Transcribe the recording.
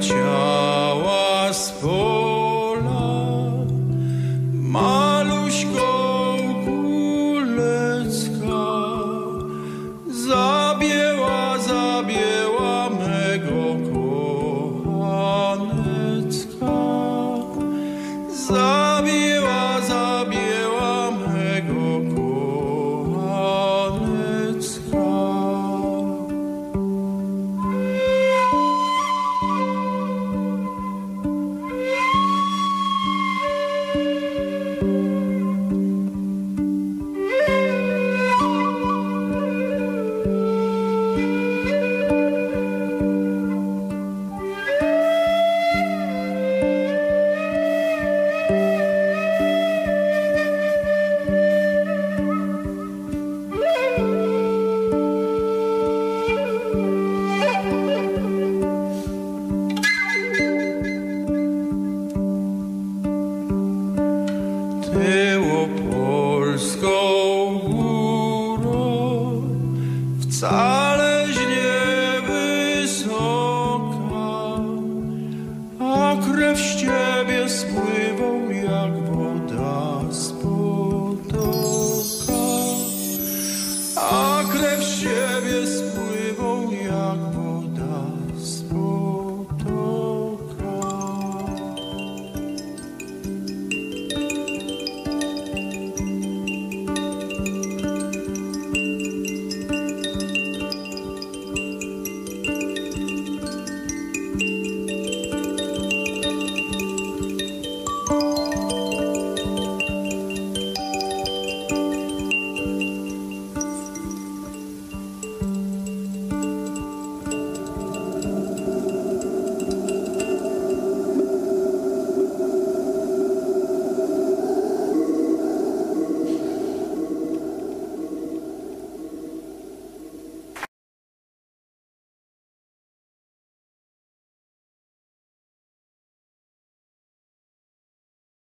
秋 było Polską górą w